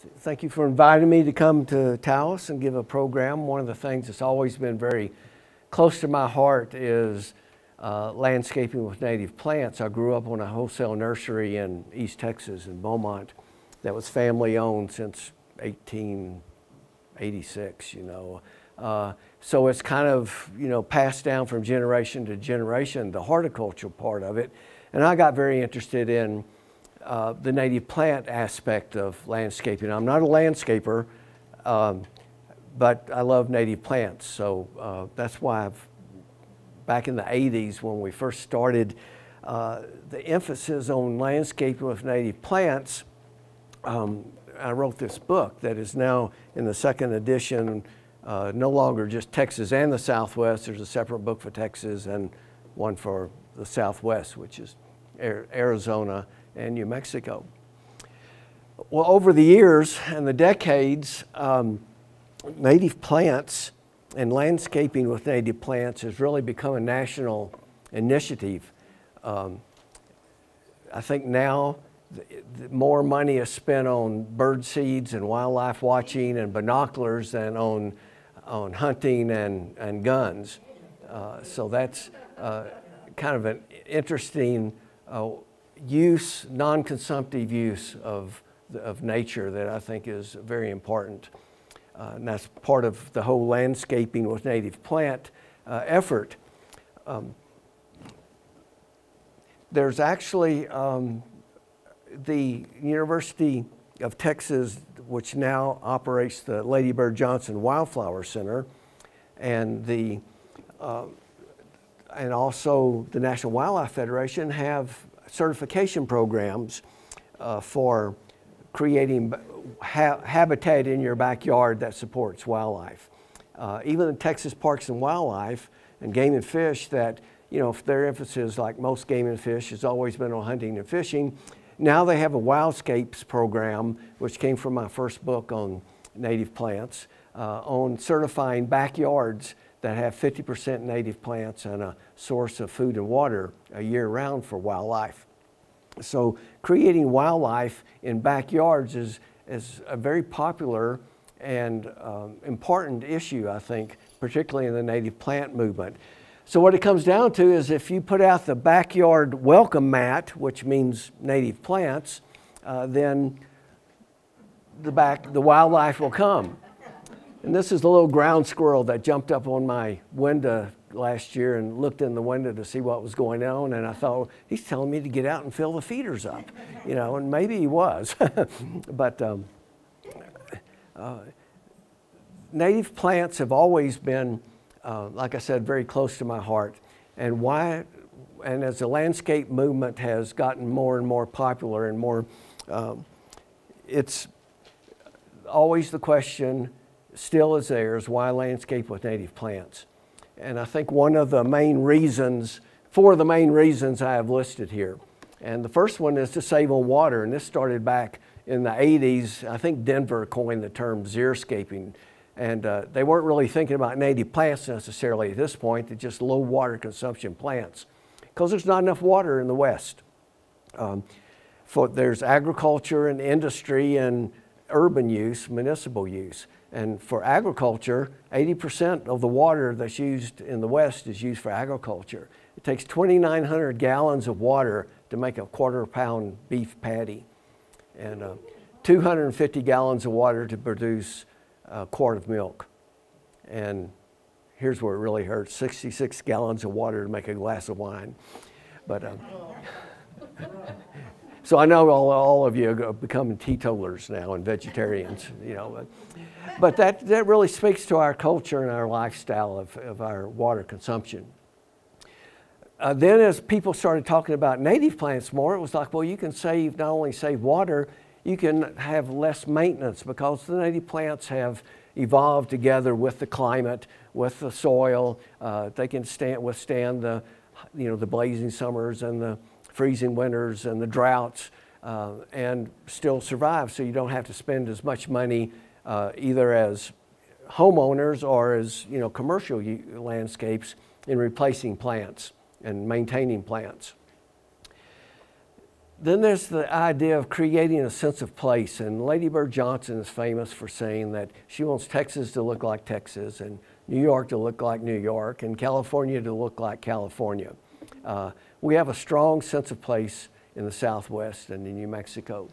Thank you for inviting me to come to Taos and give a program. One of the things that's always been very close to my heart is uh, landscaping with native plants. I grew up on a wholesale nursery in East Texas in Beaumont that was family owned since 1886, you know. Uh, so it's kind of, you know, passed down from generation to generation, the horticultural part of it. And I got very interested in uh, the native plant aspect of landscaping. I'm not a landscaper, um, but I love native plants. So uh, that's why I've, back in the 80s when we first started, uh, the emphasis on landscaping with native plants, um, I wrote this book that is now in the second edition, uh, no longer just Texas and the Southwest. There's a separate book for Texas and one for the Southwest, which is Arizona and New Mexico. Well, over the years and the decades, um, native plants and landscaping with native plants has really become a national initiative. Um, I think now more money is spent on bird seeds and wildlife watching and binoculars than on, on hunting and, and guns. Uh, so that's uh, kind of an interesting uh, use, non-consumptive use of, of nature that I think is very important. Uh, and that's part of the whole landscaping with native plant uh, effort. Um, there's actually um, the University of Texas, which now operates the Lady Bird Johnson Wildflower Center, and the uh, and also the National Wildlife Federation have certification programs uh, for creating ha habitat in your backyard that supports wildlife. Uh, even the Texas Parks and Wildlife and Game and Fish that, you know, their emphasis, like most game and fish, has always been on hunting and fishing. Now they have a Wildscapes program, which came from my first book on native plants, uh, on certifying backyards that have 50% native plants and a source of food and water a year round for wildlife. So creating wildlife in backyards is, is a very popular and um, important issue, I think, particularly in the native plant movement. So what it comes down to is if you put out the backyard welcome mat, which means native plants, uh, then the, back, the wildlife will come. And this is the little ground squirrel that jumped up on my window last year and looked in the window to see what was going on. And I thought, he's telling me to get out and fill the feeders up, you know, and maybe he was. but um, uh, native plants have always been, uh, like I said, very close to my heart. And why, and as the landscape movement has gotten more and more popular and more, um, it's always the question still is there is why landscape with native plants? And I think one of the main reasons, four of the main reasons I have listed here. And the first one is to save on water. And this started back in the 80s. I think Denver coined the term xeriscaping. And uh, they weren't really thinking about native plants necessarily at this point, they're just low water consumption plants. Because there's not enough water in the West. Um, for, there's agriculture and industry and urban use, municipal use. And for agriculture, 80% of the water that's used in the West is used for agriculture. It takes 2,900 gallons of water to make a quarter pound beef patty and uh, 250 gallons of water to produce a quart of milk. And here's where it really hurts 66 gallons of water to make a glass of wine. But um, so I know all, all of you are becoming teetotalers now and vegetarians, you know. But, but that, that really speaks to our culture and our lifestyle of, of our water consumption. Uh, then as people started talking about native plants more, it was like, well, you can save, not only save water, you can have less maintenance because the native plants have evolved together with the climate, with the soil. Uh, they can stand, withstand the, you know, the blazing summers and the freezing winters and the droughts uh, and still survive so you don't have to spend as much money uh, either as homeowners or as you know commercial landscapes in replacing plants and maintaining plants. then there's the idea of creating a sense of place. And Lady Bird Johnson is famous for saying that she wants Texas to look like Texas and New York to look like New York and California to look like California. Uh, we have a strong sense of place in the Southwest and in New Mexico.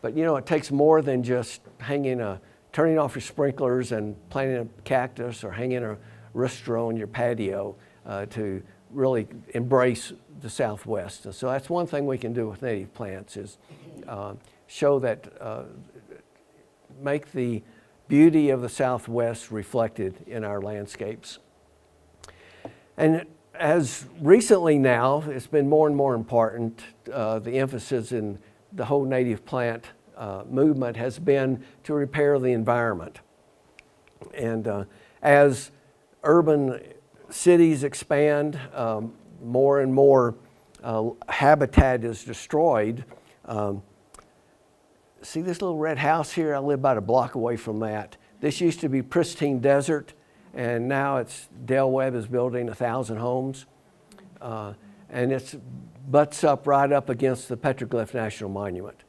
But you know, it takes more than just hanging a, turning off your sprinklers and planting a cactus or hanging a rooster on your patio uh, to really embrace the Southwest. And so that's one thing we can do with native plants is uh, show that, uh, make the beauty of the Southwest reflected in our landscapes. And as recently now, it's been more and more important, uh, the emphasis in the whole native plant uh, movement has been to repair the environment. And uh, as urban cities expand, um, more and more uh, habitat is destroyed. Um, see this little red house here? I live about a block away from that. This used to be pristine desert, and now it's Del Webb is building a thousand homes, uh, and it's butts up right up against the Petroglyph National Monument.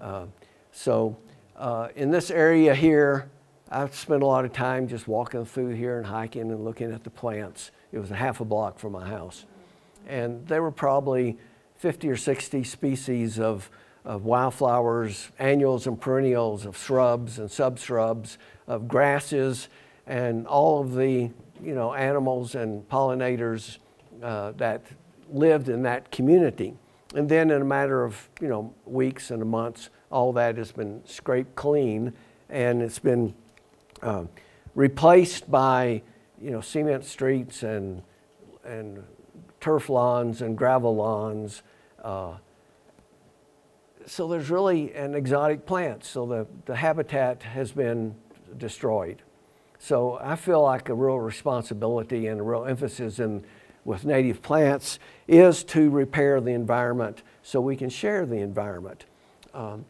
Uh, so uh, in this area here, I've spent a lot of time just walking through here and hiking and looking at the plants. It was a half a block from my house. And there were probably 50 or 60 species of, of wildflowers, annuals and perennials, of shrubs and subshrubs, of grasses, and all of the you know, animals and pollinators uh, that lived in that community. And then in a matter of you know, weeks and months, all that has been scraped clean and it's been uh, replaced by you know, cement streets and, and turf lawns and gravel lawns. Uh, so there's really an exotic plant. So the, the habitat has been destroyed. So I feel like a real responsibility and a real emphasis in with native plants is to repair the environment so we can share the environment. Um,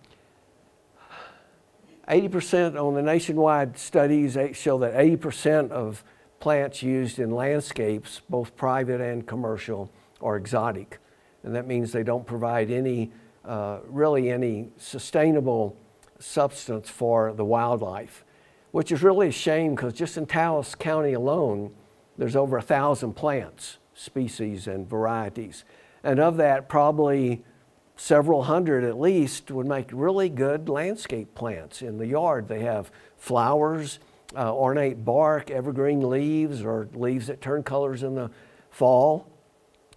80% on the nationwide studies show that 80% of plants used in landscapes, both private and commercial, are exotic. And that means they don't provide any, uh, really any sustainable substance for the wildlife, which is really a shame because just in Taos County alone, there's over a thousand plants, species, and varieties. And of that, probably several hundred at least would make really good landscape plants in the yard. They have flowers, uh, ornate bark, evergreen leaves, or leaves that turn colors in the fall.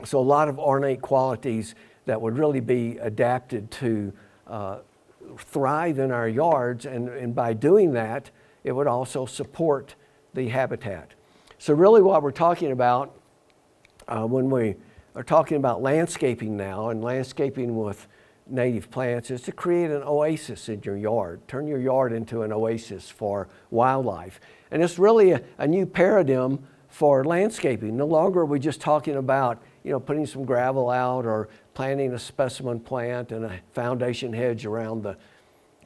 So a lot of ornate qualities that would really be adapted to uh, thrive in our yards. And, and by doing that, it would also support the habitat. So really what we're talking about uh, when we are talking about landscaping now and landscaping with native plants is to create an oasis in your yard. Turn your yard into an oasis for wildlife. And it's really a, a new paradigm for landscaping. No longer are we just talking about you know, putting some gravel out or planting a specimen plant and a foundation hedge around the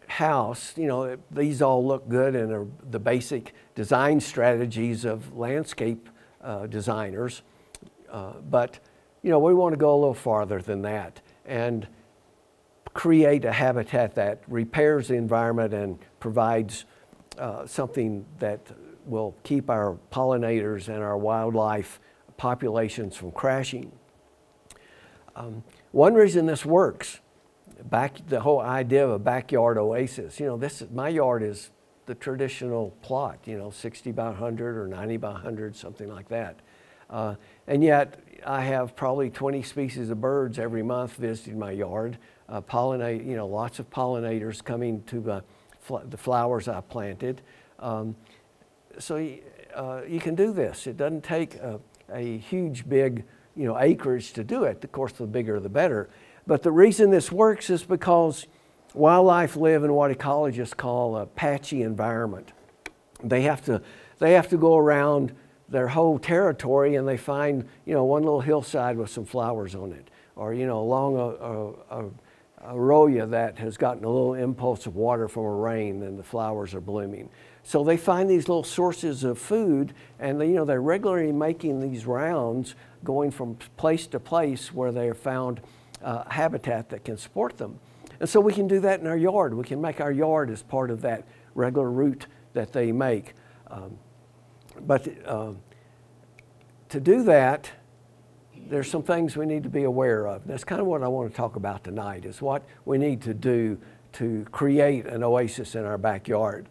house. You know, these all look good and are the basic design strategies of landscape uh, designers. Uh, but, you know, we want to go a little farther than that. And create a habitat that repairs the environment and provides uh, something that will keep our pollinators and our wildlife populations from crashing. Um, one reason this works, back the whole idea of a backyard oasis. You know, this my yard is the traditional plot. You know, 60 by 100 or 90 by 100, something like that. Uh, and yet, I have probably 20 species of birds every month visiting my yard uh, pollinate, you know, lots of pollinators coming to the, fl the flowers I planted. Um, so uh, you can do this. It doesn't take a, a, huge, big, you know, acreage to do it. Of course, the bigger the better. But the reason this works is because wildlife live in what ecologists call a patchy environment. They have to, they have to go around their whole territory and they find, you know, one little hillside with some flowers on it, or you know, along a, a, a arroyo that has gotten a little impulse of water from a rain and the flowers are blooming. So they find these little sources of food and they, you know, they're regularly making these rounds going from place to place where they have found uh, habitat that can support them. And so we can do that in our yard. We can make our yard as part of that regular route that they make. Um, but uh, to do that, there's some things we need to be aware of. That's kind of what I want to talk about tonight is what we need to do to create an oasis in our backyard.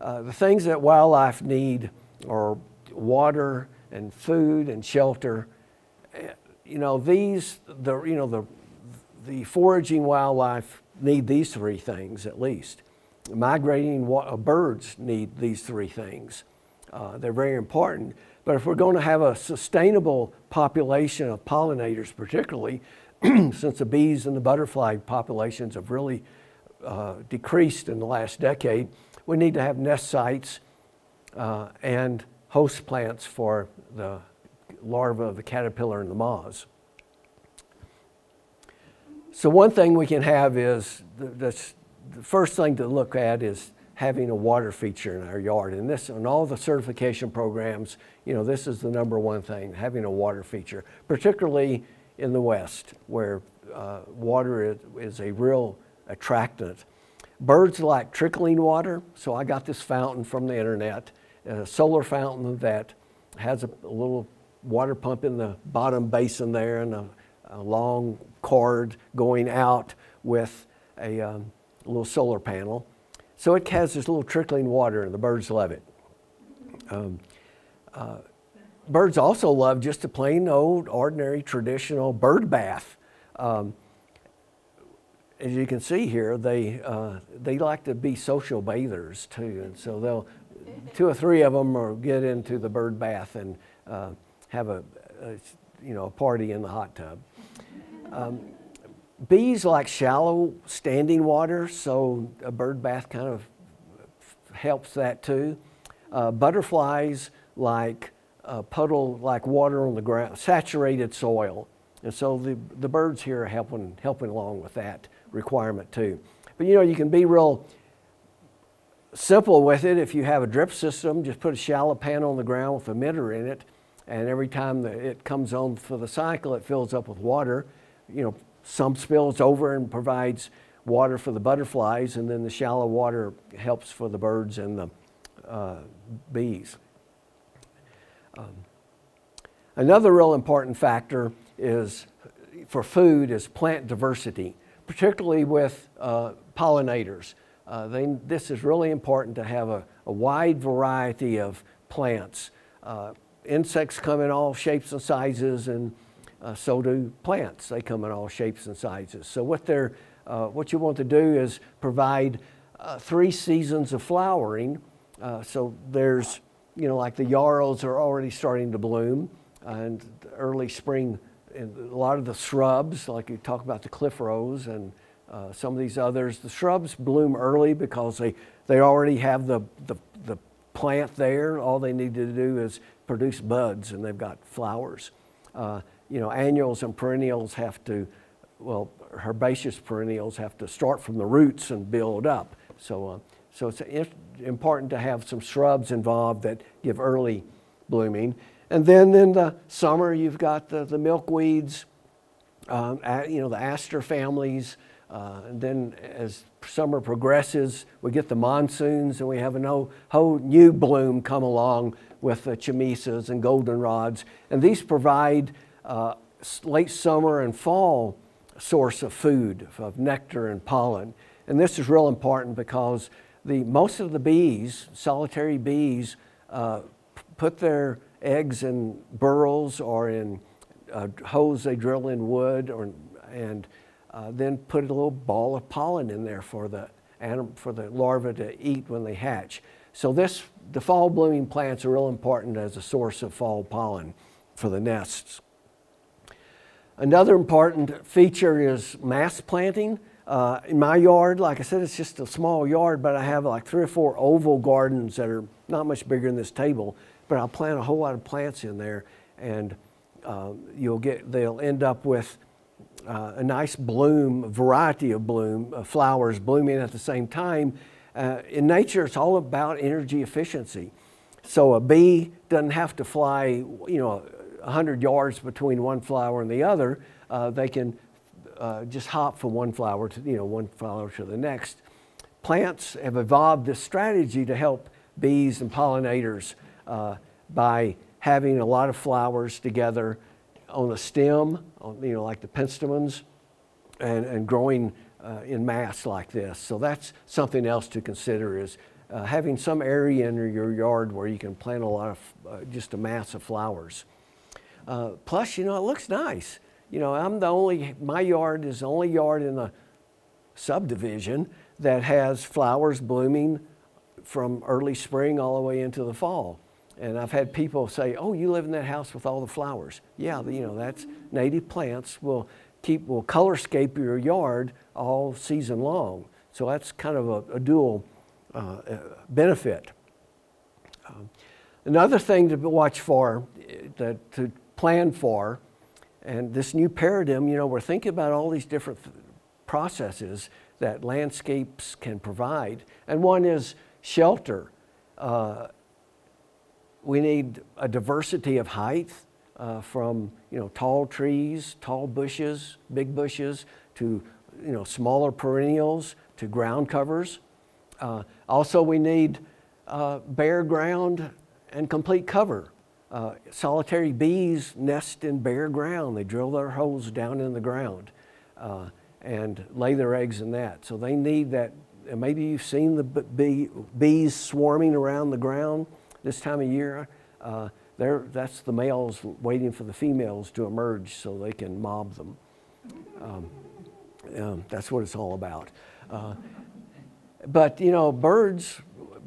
Uh, the things that wildlife need are water and food and shelter. Eh, you know, these, the, you know, the, the foraging wildlife need these three things at least. Migrating uh, birds need these three things. Uh, they're very important. But if we're going to have a sustainable population of pollinators, particularly since the bees and the butterfly populations have really uh, decreased in the last decade, we need to have nest sites uh, and host plants for the larvae of the caterpillar and the moths. So one thing we can have is, the, the first thing to look at is having a water feature in our yard. And this, in all the certification programs, you know, this is the number one thing, having a water feature, particularly in the West, where uh, water is, is, a real attractant. Birds like trickling water, so I got this fountain from the internet, a solar fountain that has a, a little water pump in the bottom basin there and a, a long cord going out with a um, little solar panel. So it has this little trickling water, and the birds love it. Um, uh, birds also love just a plain old, ordinary, traditional bird bath. Um, as you can see here, they, uh, they like to be social bathers too, and so they'll, two or three of them will get into the bird bath and uh, have a, a, you know, a party in the hot tub. Um, bees like shallow standing water, so a bird bath kind of helps that too. Uh, butterflies like uh, puddle like water on the ground, saturated soil. And so the, the birds here are helping, helping along with that requirement too. But you know, you can be real simple with it. If you have a drip system, just put a shallow pan on the ground with a emitter in it, and every time the, it comes on for the cycle, it fills up with water. You know, some spills over and provides water for the butterflies, and then the shallow water helps for the birds and the uh, bees. Um, another real important factor is for food is plant diversity, particularly with uh, pollinators. Uh, they, this is really important to have a, a wide variety of plants. Uh, insects come in all shapes and sizes, and uh, so do plants. They come in all shapes and sizes. So what, they're, uh, what you want to do is provide uh, three seasons of flowering. Uh, so there's, you know, like the yarrows are already starting to bloom, and early spring, and a lot of the shrubs, like you talk about the cliff rose and uh, some of these others, the shrubs bloom early because they, they already have the, the, the plant there. All they need to do is produce buds and they've got flowers. Uh, you know, annuals and perennials have to, well, herbaceous perennials have to start from the roots and build up. So, uh, so it's important to have some shrubs involved that give early blooming. And then in the summer, you've got the, the milkweeds, um, you know, the aster families. Uh, and then as summer progresses, we get the monsoons and we have a whole new bloom come along with the chamisas and goldenrods. And these provide uh, late summer and fall source of food, of nectar and pollen. And this is real important because the, most of the bees, solitary bees, uh, put their eggs in burrows or in uh, holes they drill in wood or, and uh, then put a little ball of pollen in there for the, for the larvae to eat when they hatch. So this, the fall blooming plants are real important as a source of fall pollen for the nests. Another important feature is mass planting. Uh, in my yard, like I said, it's just a small yard, but I have like three or four oval gardens that are not much bigger than this table, but I'll plant a whole lot of plants in there and uh, you'll get, they'll end up with uh, a nice bloom, variety of bloom, uh, flowers blooming at the same time. Uh, in nature, it's all about energy efficiency. So a bee doesn't have to fly, you know, 100 yards between one flower and the other, uh, they can uh, just hop from one flower to you know one flower to the next. Plants have evolved this strategy to help bees and pollinators uh, by having a lot of flowers together on a stem, on, you know, like the penstemons, and, and growing uh, in mass like this. So that's something else to consider is uh, having some area in your yard where you can plant a lot of, uh, just a mass of flowers. Uh, plus, you know, it looks nice. You know, I'm the only, my yard is the only yard in the subdivision that has flowers blooming from early spring all the way into the fall. And I've had people say, "Oh, you live in that house with all the flowers." Yeah, you know that's native plants will keep will colorscape your yard all season long. So that's kind of a, a dual uh, uh, benefit. Um, another thing to watch for, that to plan for, and this new paradigm, you know, we're thinking about all these different processes that landscapes can provide, and one is shelter. Uh, we need a diversity of height uh, from you know tall trees, tall bushes, big bushes to you know smaller perennials to ground covers. Uh, also, we need uh, bare ground and complete cover. Uh, solitary bees nest in bare ground. They drill their holes down in the ground uh, and lay their eggs in that. So they need that. Maybe you've seen the bee, bees swarming around the ground this time of year, uh, that's the males waiting for the females to emerge so they can mob them. Um, um, that's what it's all about. Uh, but you know, birds,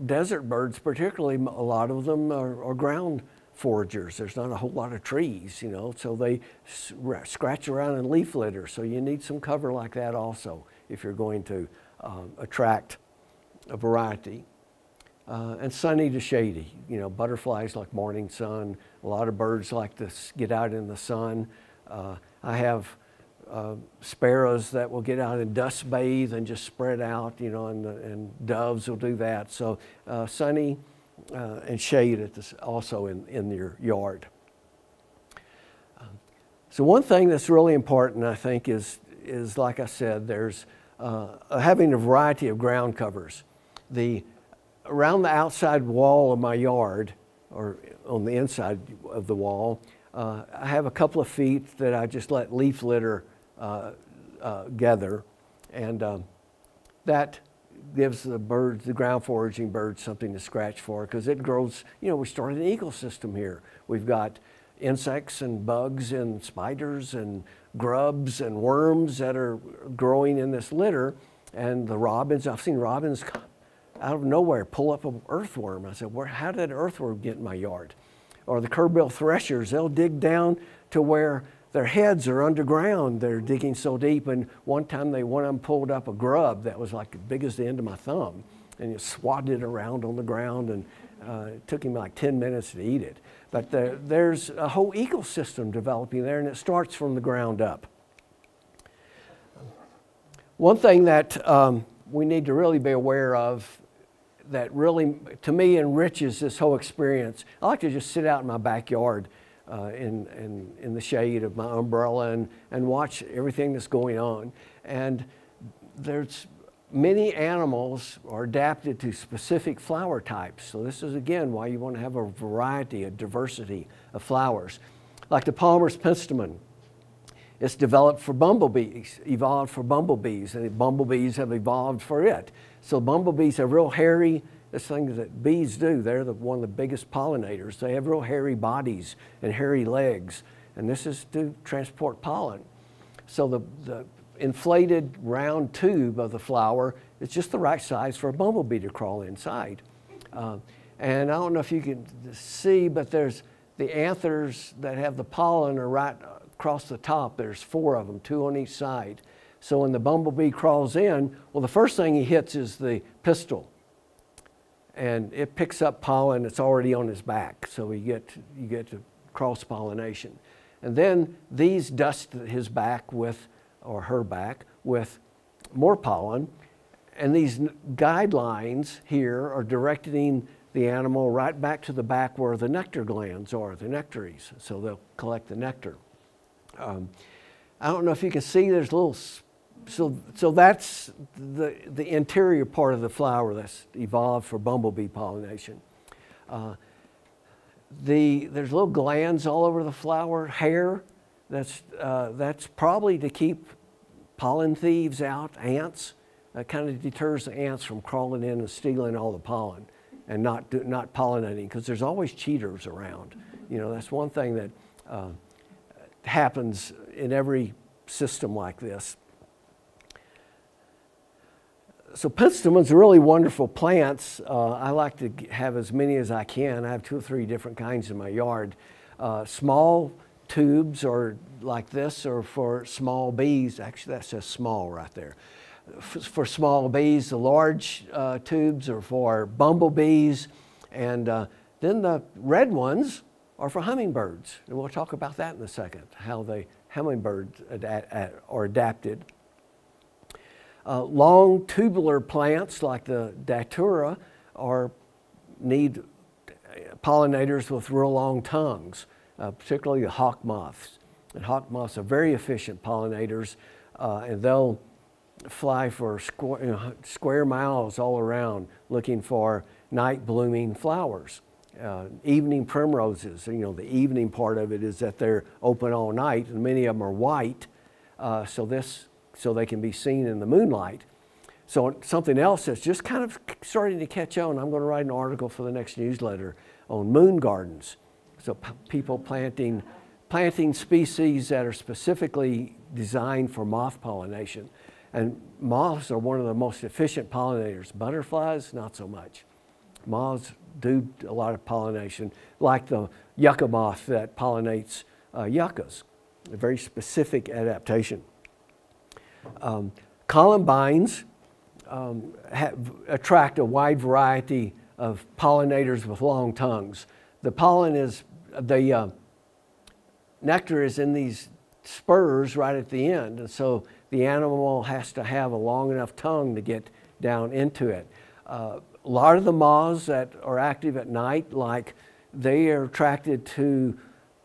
desert birds particularly, a lot of them are, are, ground foragers. There's not a whole lot of trees, you know, so they scratch around in leaf litter. So you need some cover like that also if you're going to um, attract a variety uh, and sunny to shady. You know, butterflies like morning sun. A lot of birds like to get out in the sun. Uh, I have uh, sparrows that will get out and dust bathe and just spread out, you know, and, and doves will do that. So uh, sunny uh, and shade this, also in, in your yard. Um, so one thing that's really important, I think, is, is like I said, there's uh, having a variety of ground covers. The around the outside wall of my yard, or on the inside of the wall, uh, I have a couple of feet that I just let leaf litter uh, uh, gather, and um, that gives the birds, the ground foraging birds, something to scratch for because it grows. You know, we started an ecosystem here. We've got insects and bugs and spiders and grubs and worms that are growing in this litter, and the robins. I've seen robins come out of nowhere pull up an earthworm. I said, Where, how did an earthworm get in my yard? Or the curve-bill thrashers, they'll dig down to where their heads are underground. They're digging so deep. And one time they one of them pulled up a grub that was like as big as the end of my thumb, and he swatted it around on the ground, and uh, it took him like 10 minutes to eat it. But the, there's a whole ecosystem developing there, and it starts from the ground up. One thing that um, we need to really be aware of that really, to me, enriches this whole experience. I like to just sit out in my backyard uh, in, in, in the shade of my umbrella and, and watch everything that's going on. And there's many animals are adapted to specific flower types. So this is again why you want to have a variety, a diversity of flowers. Like the Palmer's penstemon, it's developed for bumblebees, evolved for bumblebees, and bumblebees have evolved for it. So bumblebees have real hairy, this thing that bees do, they're the, one of the biggest pollinators. They have real hairy bodies and hairy legs, and this is to transport pollen. So the, the inflated round tube of the flower is just the right size for a bumblebee to crawl inside. Uh, and I don't know if you can see, but there's the anthers that have the pollen are right across the top. There's four of them, two on each side. So when the bumblebee crawls in, well, the first thing he hits is the pistil. And it picks up pollen that's already on his back. So you get, you get to cross pollination. And then these dust his back with, or her back, with more pollen. And these guidelines here are directing the animal right back to the back where the nectar glands are, the nectaries. So they'll collect the nectar. Um, I don't know if you can see, there's little, so, so that's the, the interior part of the flower that's evolved for bumblebee pollination. Uh, the, there's little glands all over the flower, hair, that's, uh, that's probably to keep pollen thieves out, ants. That kind of deters the ants from crawling in and stealing all the pollen and not, do, not pollinating because there's always cheaters around. You know, that's one thing that uh, happens in every system like this. So are really wonderful plants. Uh, I like to have as many as I can. I have two or three different kinds in my yard. Uh, small tubes are like this or for small bees. Actually, that says small right there. For, for small bees, the large uh, tubes are for bumblebees. And uh, then the red ones are for hummingbirds. And we'll talk about that in a second, how the hummingbirds are adapted. Uh, long tubular plants like the datura are, need pollinators with real long tongues, uh, particularly the hawk moths. And hawk moths are very efficient pollinators, uh, and they'll fly for square, you know, square miles all around looking for night blooming flowers uh, evening primroses. You know, the evening part of it is that they're open all night, and many of them are white, uh, so this so they can be seen in the moonlight. So something else that's just kind of starting to catch on. I'm going to write an article for the next newsletter on moon gardens. So people planting planting species that are specifically designed for moth pollination. And moths are one of the most efficient pollinators. Butterflies, not so much. Moths do a lot of pollination, like the yucca moth that pollinates uh, yuccas, a very specific adaptation. Um, columbines um, have, attract a wide variety of pollinators with long tongues. The pollen is, the uh, nectar is in these spurs right at the end, and so the animal has to have a long enough tongue to get down into it. Uh, a lot of the moths that are active at night, like they are attracted to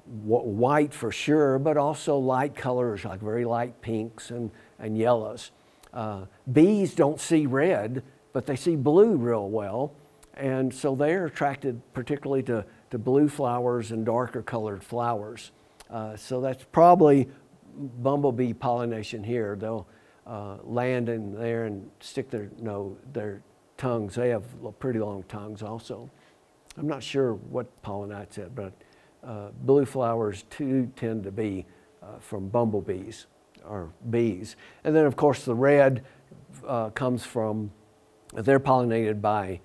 white for sure, but also light colors like very light pinks and, and yellows. Uh, bees don't see red, but they see blue real well. And so they're attracted particularly to, to blue flowers and darker colored flowers. Uh, so that's probably bumblebee pollination here. They'll uh, land in there and stick their, no, their tongues. They have pretty long tongues also. I'm not sure what pollinates it, but uh, blue flowers too tend to be uh, from bumblebees or bees. And then of course the red uh, comes from, they're pollinated by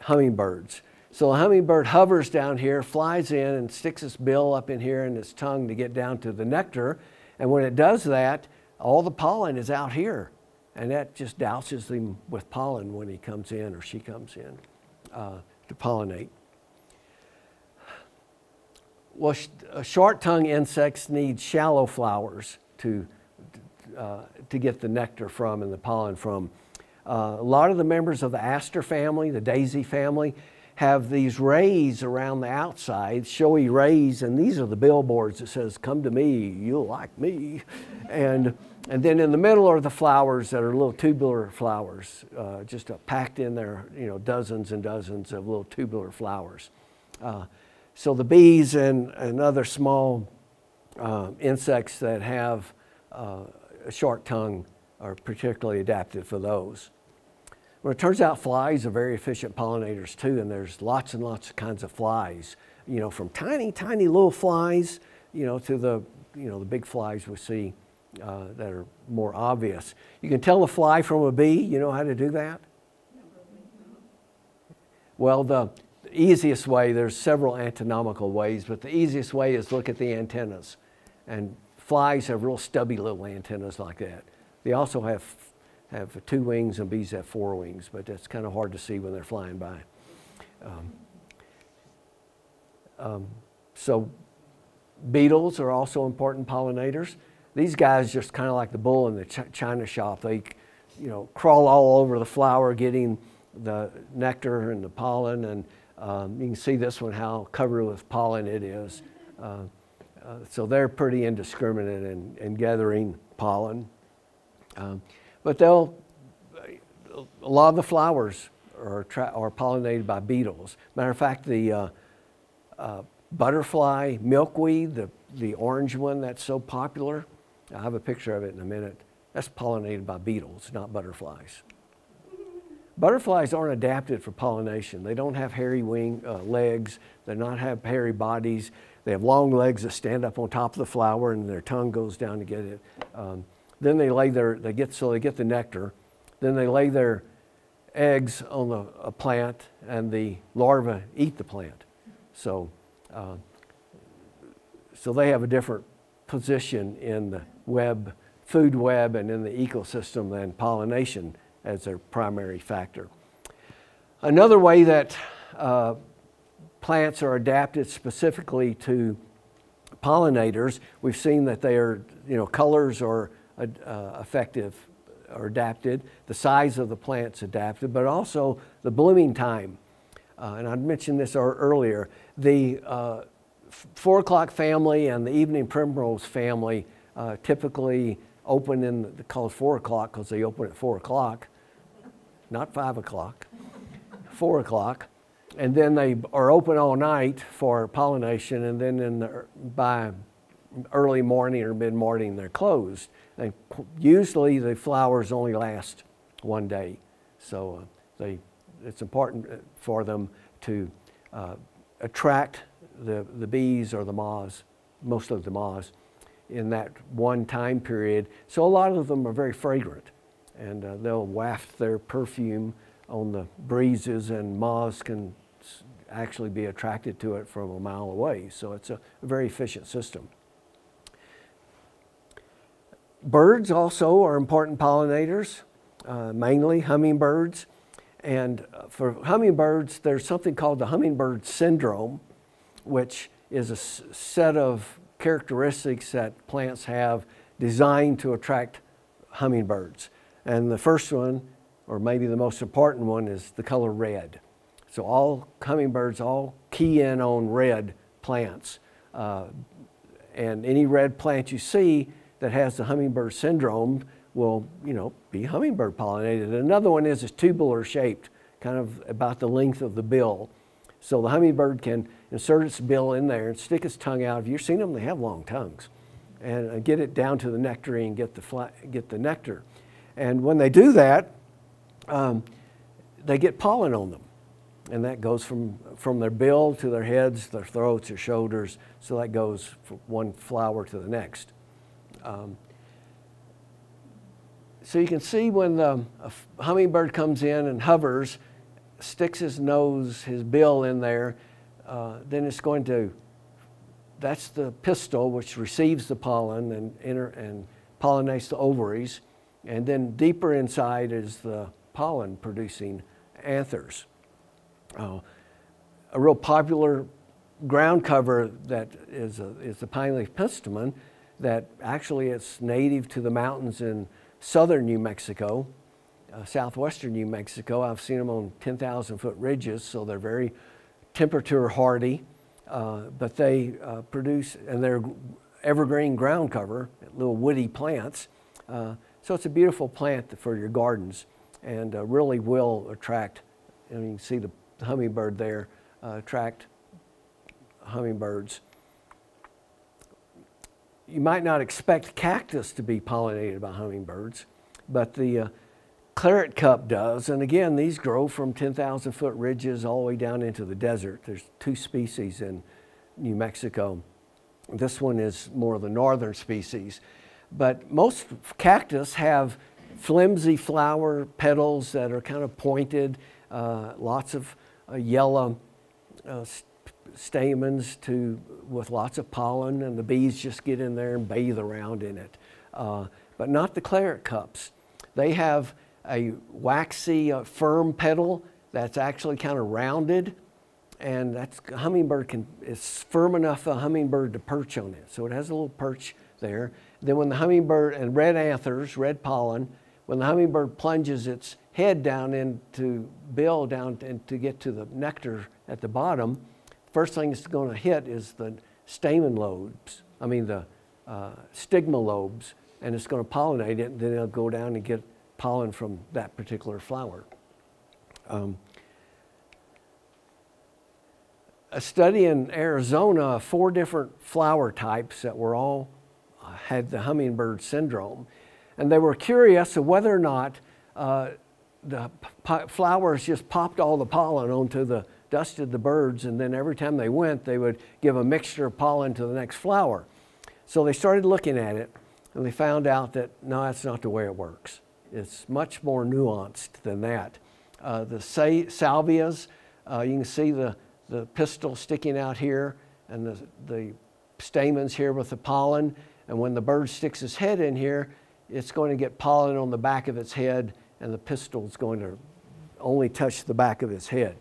hummingbirds. So a hummingbird hovers down here, flies in and sticks its bill up in here and its tongue to get down to the nectar. And when it does that, all the pollen is out here and that just douses him with pollen when he comes in or she comes in uh, to pollinate. Well, sh uh, short-tongue insects need shallow flowers to, uh, to get the nectar from and the pollen from. Uh, a lot of the members of the aster family, the daisy family, have these rays around the outside, showy rays, and these are the billboards that says, come to me, you'll like me. And and then in the middle are the flowers that are little tubular flowers, uh, just packed in there, you know, dozens and dozens of little tubular flowers. Uh, so the bees and, and other small uh, insects that have uh, short tongue are particularly adapted for those. Well, it turns out flies are very efficient pollinators too, and there's lots and lots of kinds of flies, you know, from tiny, tiny little flies, you know, to the, you know, the big flies we see uh, that are more obvious. You can tell a fly from a bee. You know how to do that? Well, the easiest way, there's several anatomical ways, but the easiest way is look at the antennas. And flies have real stubby little antennas like that. They also have, have two wings and bees have four wings, but that's kind of hard to see when they're flying by. Um, um, so beetles are also important pollinators these guys just kind of like the bull in the ch china shop. They, you know, crawl all over the flower getting the nectar and the pollen. And um, you can see this one, how covered with pollen it is. Uh, uh, so they're pretty indiscriminate in, in gathering pollen. Um, but they'll, a lot of the flowers are, are pollinated by beetles. Matter of fact, the uh, uh, butterfly milkweed, the, the orange one that's so popular, I have a picture of it in a minute. That's pollinated by beetles, not butterflies. Butterflies aren't adapted for pollination. They don't have hairy wing uh, legs. They don't have hairy bodies. They have long legs that stand up on top of the flower, and their tongue goes down to get it. Um, then they lay their, they get so they get the nectar. Then they lay their eggs on the, a plant, and the larvae eat the plant. So, uh, so they have a different position in the web, food web, and in the ecosystem than pollination as their primary factor. Another way that uh, plants are adapted specifically to pollinators, we've seen that they are, you know, colors are uh, effective or adapted, the size of the plant's adapted, but also the blooming time. Uh, and I mentioned this earlier. The uh, four o'clock family and the evening primrose family uh, typically open in the, called four o'clock because they open at four o'clock, not five o'clock, four o'clock. And then they are open all night for pollination, and then in the, by early morning or mid morning they're closed. And usually the flowers only last one day, so uh, they, it's important for them to uh, attract the, the bees or the moths, most of the moths, in that one time period. So a lot of them are very fragrant and uh, they'll waft their perfume on the breezes and moths can actually be attracted to it from a mile away. So it's a, very efficient system. Birds also are important pollinators, uh, mainly hummingbirds. And uh, for hummingbirds, there's something called the hummingbird syndrome, which is a set of characteristics that plants have designed to attract hummingbirds. And the first one, or maybe the most important one, is the color red. So all hummingbirds all key in on red plants. Uh, and any red plant you see that has the hummingbird syndrome will, you know, be hummingbird pollinated. Another one is, it's tubular shaped, kind of about the length of the bill. So the hummingbird can insert its bill in there and stick its tongue out. If you've seen them, they have long tongues. And uh, get it down to the nectarine and get the, get the nectar. And when they do that, um, they get pollen on them. And that goes from, from their bill to their heads, their throats, their shoulders. So that goes from one flower to the next. Um, so you can see when the hummingbird comes in and hovers, sticks his nose, his bill in there, uh, then it's going to, that's the pistil which receives the pollen and, and pollinates the ovaries. And then deeper inside is the pollen producing anthers. Uh, a real popular ground cover that is, a, is the pine leaf penstemon that actually it's native to the mountains in southern New Mexico, uh, southwestern New Mexico. I've seen them on 10,000 foot ridges, so they're very temperature hardy, uh, but they uh, produce, and they're evergreen ground cover, little woody plants. Uh, so it's a beautiful plant for your gardens and uh, really will attract, and you can see the hummingbird there, uh, attract hummingbirds. You might not expect cactus to be pollinated by hummingbirds, but the uh, claret cup does. And again, these grow from 10,000 foot ridges all the way down into the desert. There's two species in New Mexico. This one is more of the northern species. But most cactus have flimsy flower petals that are kind of pointed, uh, lots of uh, yellow uh, stamens to, with lots of pollen, and the bees just get in there and bathe around in it. Uh, but not the claret cups. They have a waxy, uh, firm petal that's actually kind of rounded, and that's a hummingbird can it's firm enough for a hummingbird to perch on it. So it has a little perch there. Then when the hummingbird and red anthers, red pollen, when the hummingbird plunges its head down into bill down and to get to the nectar at the bottom, first thing it's going to hit is the stamen lobes I mean the uh, stigma lobes, and it's going to pollinate it, and then it'll go down and get pollen from that particular flower. Um, a study in Arizona, four different flower types that were all uh, had the hummingbird syndrome, and they were curious of whether or not uh, the flowers just popped all the pollen onto the dusted the birds, and then every time they went, they would give a mixture of pollen to the next flower. So they started looking at it, and they found out that no, that's not the way it works. It's much more nuanced than that. Uh, the salvias, uh, you can see the, the pistil sticking out here, and the, the stamens here with the pollen. And when the bird sticks its head in here, it's going to get pollen on the back of its head, and the pistil is going to only touch the back of its head.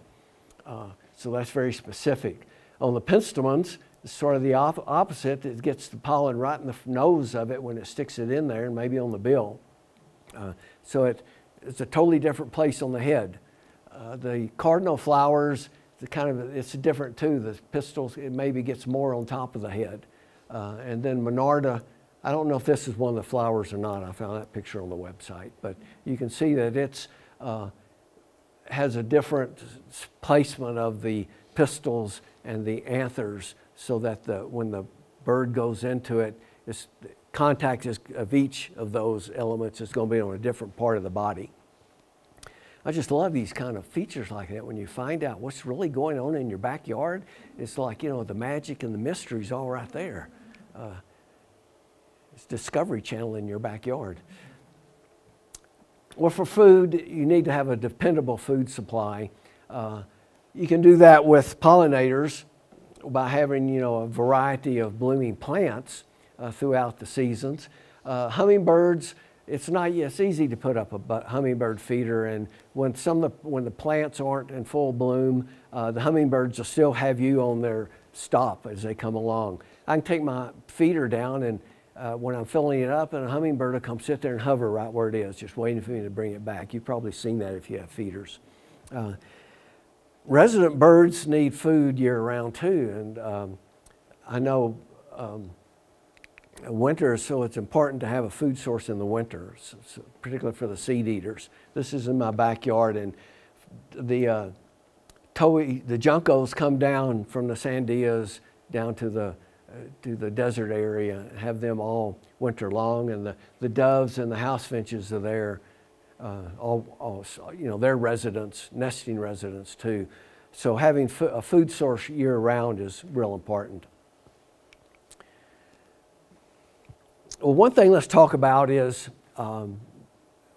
Uh, so that's very specific. On the penstemons, it's sort of the op opposite. It gets the pollen right in the nose of it when it sticks it in there, and maybe on the bill. Uh, so it, it's a totally different place on the head. Uh, the cardinal flowers, the kind of it's different too. The pistils, it maybe gets more on top of the head. Uh, and then Monarda, I don't know if this is one of the flowers or not. I found that picture on the website, but you can see that it's uh, has a different placement of the pistils and the anthers so that the, when the bird goes into it, it's, contact is, of each of those elements is going to be on a different part of the body. I just love these kind of features like that when you find out what's really going on in your backyard. It's like, you know, the magic and the mystery's all right there. Uh, Discovery Channel in your backyard. Well, for food, you need to have a dependable food supply. Uh, you can do that with pollinators by having, you know, a variety of blooming plants uh, throughout the seasons. Uh, hummingbirds, it's not it's easy to put up a hummingbird feeder, and when some the, when the plants aren't in full bloom, uh, the hummingbirds will still have you on their stop as they come along. I can take my feeder down and uh, when I'm filling it up, and a hummingbird will come sit there and hover right where it is, just waiting for me to bring it back. You've probably seen that if you have feeders. Uh, resident birds need food year round too, and um, I know um, winter, so it's important to have a food source in the winter, so, so particularly for the seed eaters. This is in my backyard, and the uh, the juncos come down from the sandias down to the to the desert area, have them all winter long, and the, the doves and the house finches are there, uh, all, all, you know, they're residents, nesting residents too. So having a food source year round is real important. Well, one thing let's talk about is um,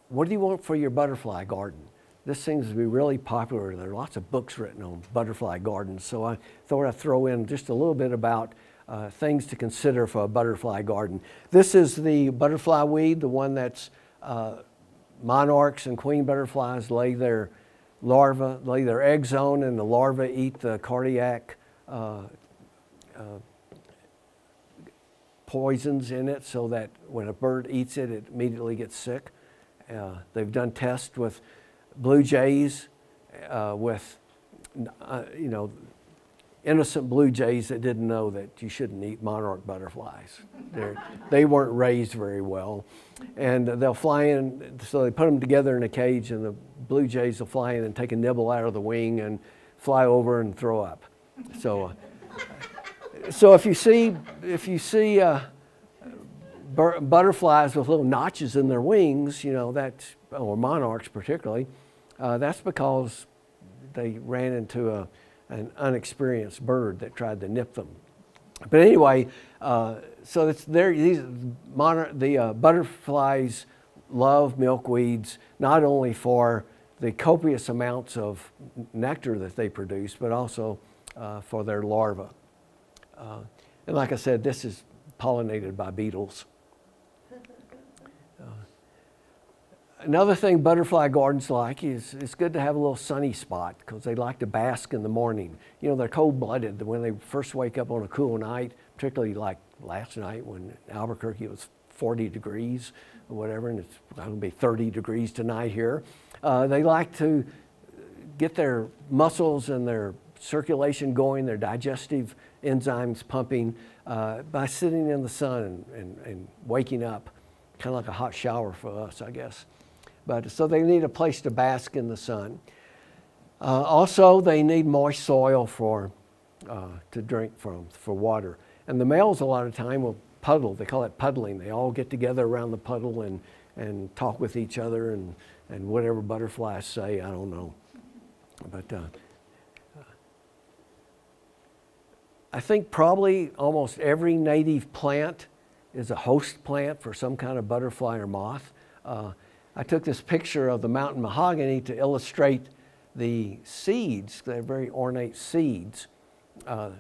what do you want for your butterfly garden? This seems to be really popular. There are lots of books written on butterfly gardens, so I thought I'd throw in just a little bit about uh, things to consider for a butterfly garden. This is the butterfly weed, the one that's uh, monarchs and queen butterflies lay their larvae, lay their eggs on, and the larvae eat the cardiac uh, uh, poisons in it so that when a bird eats it, it immediately gets sick. Uh, they've done tests with blue jays, with, you know, innocent blue jays that didn't know that you shouldn't eat monarch butterflies. They're, they weren't raised very well. And they'll fly in, so they put them together in a cage, and the blue jays will fly in and take a nibble out of the wing and fly over and throw up. So, uh, so if you see, if you see uh, butterflies with little notches in their wings, you know, that, or monarchs particularly, uh, that's because they ran into a an unexperienced bird that tried to nip them. But anyway, uh, so it's there. These the uh, butterflies love milkweeds not only for the copious amounts of nectar that they produce, but also uh, for their larvae. Uh, and like I said, this is pollinated by beetles. Another thing butterfly gardens like is it's good to have a little sunny spot because they like to bask in the morning. You know, they're cold-blooded. When they first wake up on a cool night, particularly like last night when Albuquerque was 40 degrees or whatever, and it's going to be 30 degrees tonight here, uh, they like to get their muscles and their circulation going, their digestive enzymes pumping uh, by sitting in the sun and, and, and waking up, kind of like a hot shower for us, I guess. But so they need a place to bask in the sun. Uh, also, they need moist soil for, uh, to drink from, for water. And the males, a lot of time, will puddle. They call it puddling. They all get together around the puddle and, and talk with each other and, and whatever butterflies say, I don't know. But uh, I think probably almost every native plant is a host plant for some kind of butterfly or moth. Uh, I took this picture of the mountain mahogany to illustrate the seeds, they're very ornate seeds. Uh,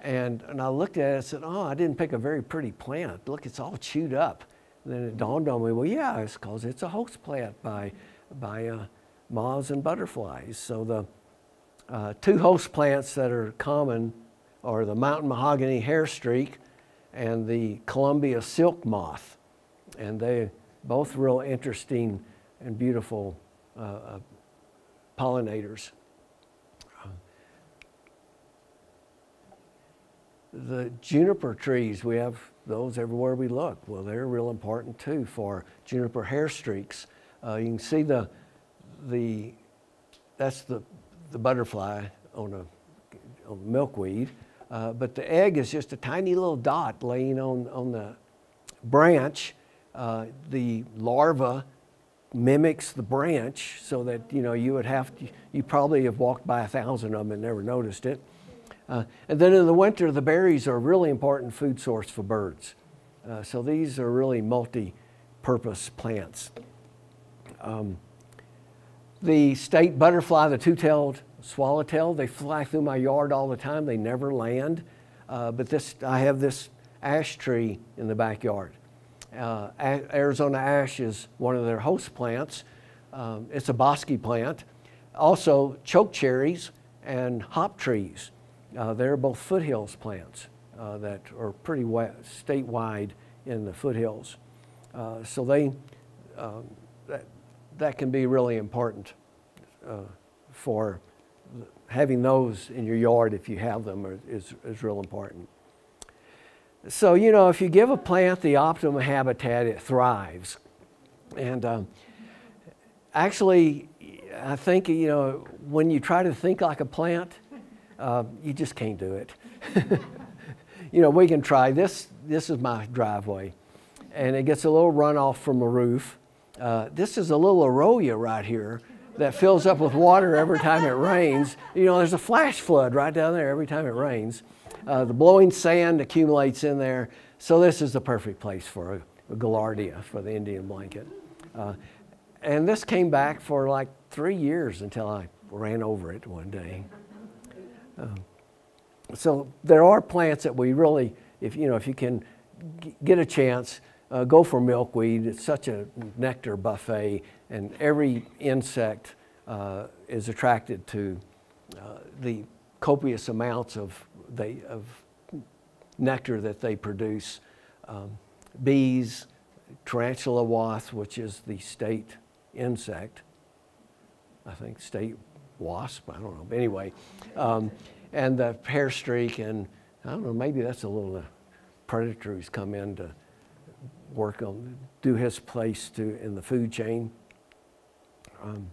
and, and I looked at it and said, oh, I didn't pick a very pretty plant. Look, it's all chewed up. And then it dawned on me, well, yeah, it's because it's a host plant by, by uh, moths and butterflies. So the uh, two host plants that are common are the mountain mahogany hairstreak and the Columbia silk moth. And they both real interesting and beautiful uh, uh pollinators. the juniper trees, we have those everywhere we look. Well, they're real important too for juniper hair streaks. Uh, you can see the, the that's the, the butterfly on a, on milkweed, uh, but the egg is just a tiny little dot laying on, on the branch. Uh, the larva mimics the branch so that you know you would have to, you probably have walked by a thousand of them and never noticed it. Uh, and then in the winter, the berries are a really important food source for birds. Uh, so these are really multi-purpose plants. Um, the state butterfly, the two-tailed swallowtail, they fly through my yard all the time. They never land. Uh, but this, I have this ash tree in the backyard. Uh, Arizona ash is one of their host plants. Um, it's a bosque plant. Also, choke cherries and hop trees. Uh, they're both foothills plants uh, that are pretty statewide in the foothills. Uh, so they, um, that, that can be really important uh, for having those in your yard if you have them is, is real important. So, you know, if you give a plant the optimum habitat, it thrives. And um, actually, I think, you know, when you try to think like a plant, uh, you just can't do it. you know, we can try. This, this is my driveway, and it gets a little runoff from the roof. Uh, this is a little arroyo right here that fills up with water every time it rains. You know, there's a flash flood right down there every time it rains. Uh, the blowing sand accumulates in there. So this is the perfect place for a, a gaillardia, for the Indian blanket. Uh, and this came back for like three years until I ran over it one day. Um, so there are plants that we really, if you know, if you can get a chance, uh, go for milkweed. It's such a nectar buffet, and every insect uh, is attracted to uh, the copious amounts of, they, of nectar that they produce. Um, bees, tarantula wasp, which is the state insect, I think state wasp, I don't know. But anyway, um, and the hair streak, and I don't know, maybe that's a little uh, predator who's come in to work on, do his place to, in the food chain. Um,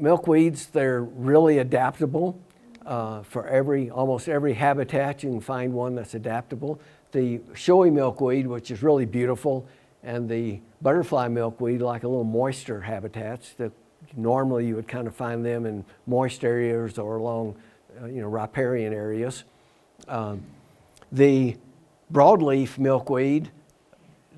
milkweeds, they're really adaptable. Uh, for every, almost every habitat, you can find one that's adaptable. The showy milkweed, which is really beautiful, and the butterfly milkweed, like a little moister habitats, the normally you would kind of find them in moist areas or along, uh, you know, riparian areas. Um, the broadleaf milkweed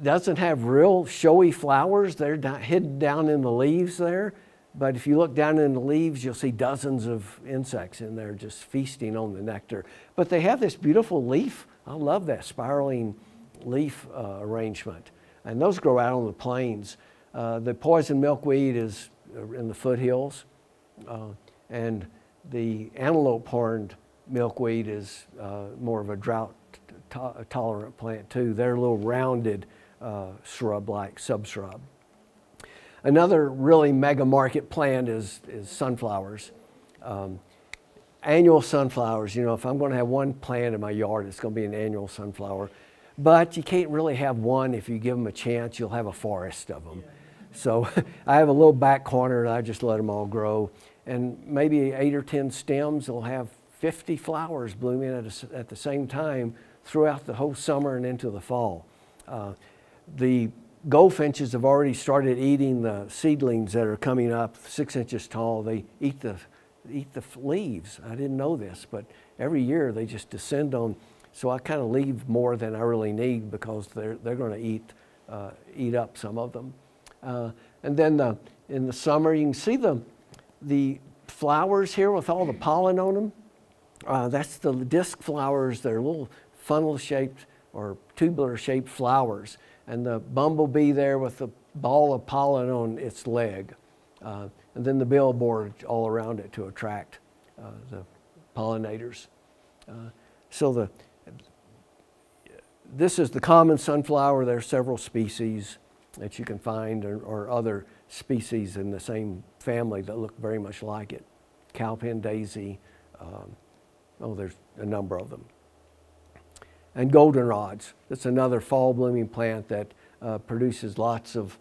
doesn't have real showy flowers. They're hidden down in the leaves there. But if you look down in the leaves, you'll see dozens of insects in there just feasting on the nectar. But they have this beautiful leaf. I love that spiraling leaf uh, arrangement. And those grow out on the plains. Uh, the poison milkweed is uh, in the foothills. Uh, and the antelope horned milkweed is uh, more of a drought tolerant plant too. They're a little rounded uh, shrub-like subshrub. Another really mega market plant is, is sunflowers. Um, annual sunflowers. You know, if I'm going to have one plant in my yard, it's going to be an annual sunflower. But you can't really have one. If you give them a chance, you'll have a forest of them. So I have a little back corner and I just let them all grow. And maybe eight or 10 stems will have 50 flowers blooming at, a, at the same time throughout the whole summer and into the fall. Uh, the goldfinches have already started eating the seedlings that are coming up six inches tall. They eat the, eat the leaves. I didn't know this, but every year they just descend on. So I kind of leave more than I really need because they're, they're going to eat, uh, eat up some of them. Uh, and then the, in the summer, you can see the, the flowers here with all the pollen on them. Uh, that's the disc flowers. They're little funnel shaped or tubular shaped flowers and the bumblebee there with the ball of pollen on its leg. Uh, and then the billboard all around it to attract uh, the pollinators. Uh, so the, this is the common sunflower. There are several species that you can find or, or other species in the same family that look very much like it. Cowpen daisy, um, oh, there's a number of them and goldenrods. That's another fall blooming plant that uh, produces lots of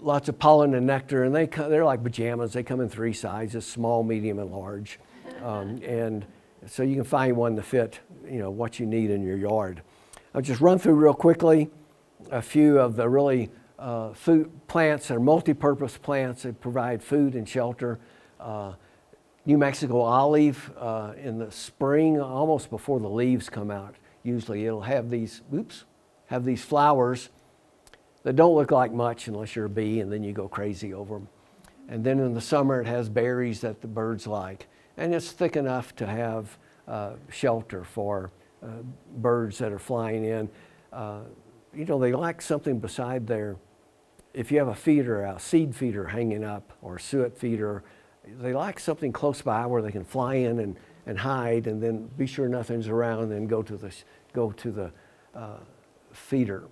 lots of pollen and nectar, and they they're like pajamas. They come in three sizes: small, medium, and large. Um, and so you can find one to fit you know what you need in your yard. I'll just run through real quickly a few of the really uh, food plants that are multi-purpose plants that provide food and shelter. Uh, New Mexico olive uh, in the spring, almost before the leaves come out. Usually it'll have these, oops, have these flowers that don't look like much unless you're a bee and then you go crazy over them. And then in the summer it has berries that the birds like. And it's thick enough to have uh, shelter for uh, birds that are flying in. Uh, you know, they like something beside their, if you have a feeder, a seed feeder hanging up or suet feeder, they like something close by where they can fly in and, and hide and then be sure nothing's around and go to the, go to the uh, feeder.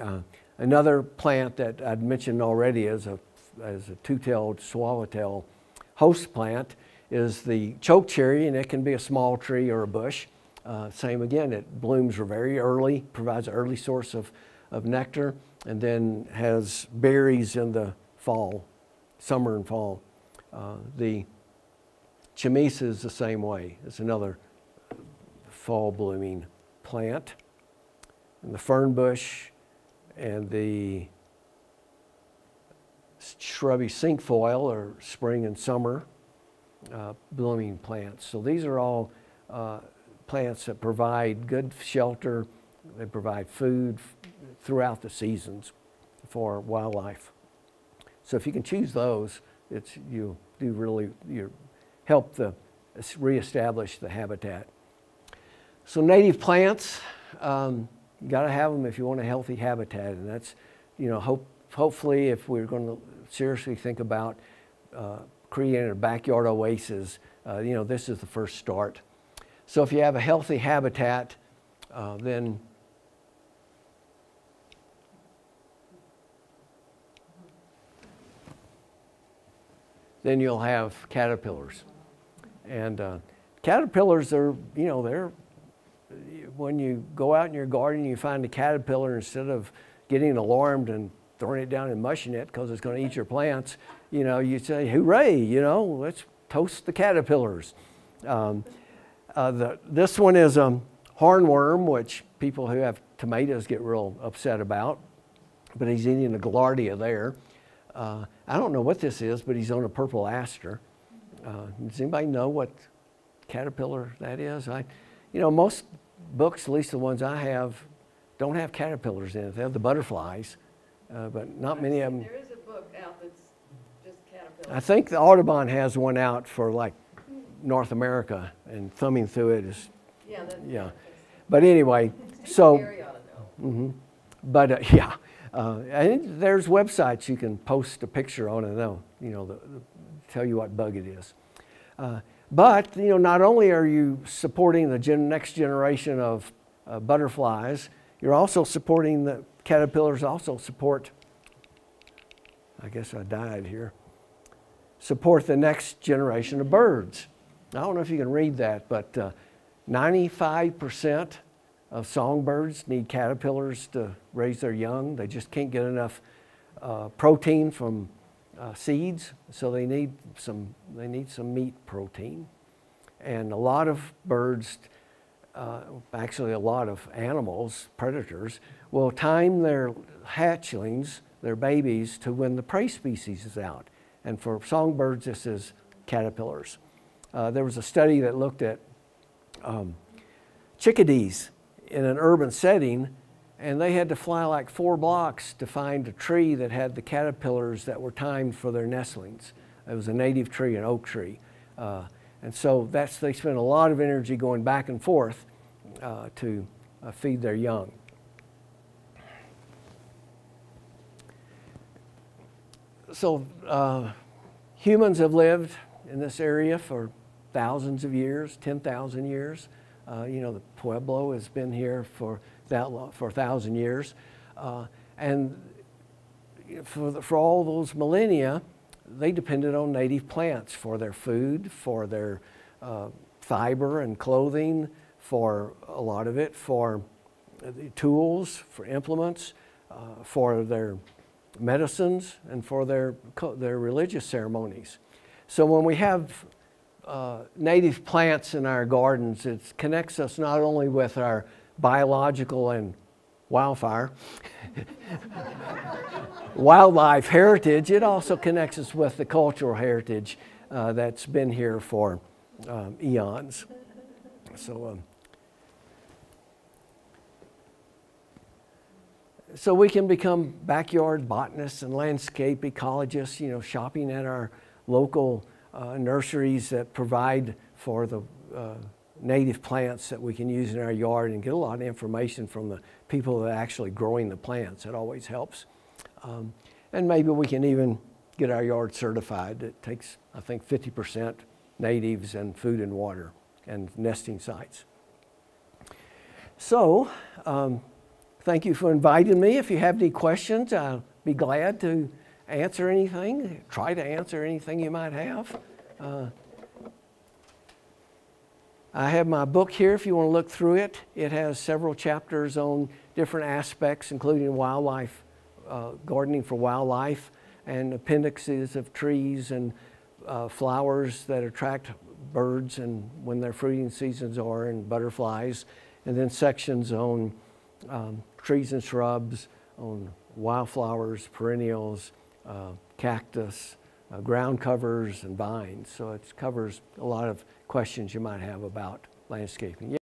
Uh, another plant that I'd mentioned already as a, as a two-tailed swallowtail host plant is the chokecherry and it can be a small tree or a bush. Uh, same again, it blooms very early, provides an early source of, of nectar, and then has berries in the fall, summer and fall. Uh, the Chamisa is the same way. It's another fall blooming plant. And the fern bush and the shrubby cinquefoil are spring and summer uh, blooming plants. So these are all uh, plants that provide good shelter, they provide food throughout the seasons for wildlife. So if you can choose those, it's you do really you help the reestablish the habitat. So native plants, um, you got to have them if you want a healthy habitat, and that's you know hope hopefully if we're going to seriously think about uh, creating a backyard oasis, uh, you know this is the first start. So if you have a healthy habitat, uh, then then you'll have caterpillars. And uh, caterpillars are, you know, they're, when you go out in your garden, you find a caterpillar, instead of getting alarmed and throwing it down and mushing it because it's going to eat your plants, you know, you say, hooray, you know, let's toast the caterpillars. Um, uh, the, this one is a um, hornworm, which people who have tomatoes get real upset about, but he's eating a gaillardia there. Uh, I don't know what this is, but he's on a purple aster. Uh, does anybody know what caterpillar that is? I, you know, most books, at least the ones I have, don't have caterpillars in it. They have the butterflies, uh, but not many of them. There is a book out that's just caterpillars. I think the Audubon has one out for like North America, and thumbing through it is, Yeah, yeah. But anyway, so, Gary ought to know. mhm. but uh, yeah. Uh, and there's websites you can post a picture on and they'll, you know, the, the, tell you what bug it is. Uh, but, you know, not only are you supporting the gen next generation of uh, butterflies, you're also supporting the caterpillars also support, I guess I died here. support the next generation of birds. I don't know if you can read that, but uh, 95% of songbirds need caterpillars to raise their young. They just can't get enough uh, protein from uh, seeds, so they need some. They need some meat protein, and a lot of birds, uh, actually a lot of animals, predators, will time their hatchlings, their babies, to when the prey species is out. And for songbirds, this is caterpillars. Uh, there was a study that looked at um, chickadees in an urban setting, and they had to fly like four blocks to find a tree that had the caterpillars that were timed for their nestlings. It was a native tree, an oak tree. Uh, and so that's, they spent a lot of energy going back and forth uh, to uh, feed their young. So uh, humans have lived in this area for thousands of years, 10,000 years. Uh, you know, the Pueblo has been here for, that long, for a thousand years. Uh, and for, the, for all those millennia, they depended on native plants for their food, for their uh, fiber and clothing, for a lot of it, for the tools, for implements, uh, for their medicines, and for their, their religious ceremonies. So when we have uh, native plants in our gardens, it connects us not only with our biological and wildfire, wildlife heritage, it also connects us with the cultural heritage uh, that's been here for um, eons. So, um, so we can become backyard botanists and landscape ecologists, you know, shopping at our local uh, nurseries that provide for the uh, native plants that we can use in our yard and get a lot of information from the people that are actually growing the plants. It always helps. Um, and maybe we can even get our yard certified. It takes, I think, 50% natives and food and water and nesting sites. So, um, thank you for inviting me. If you have any questions, I'll be glad to answer anything, try to answer anything you might have. Uh, I have my book here if you want to look through it. It has several chapters on different aspects, including wildlife, uh, gardening for wildlife, and appendixes of trees and uh, flowers that attract birds and when their fruiting seasons are, and butterflies, and then sections on um, trees and shrubs, on wildflowers, perennials, uh, cactus, uh, ground covers, and vines. So it covers a lot of questions you might have about landscaping.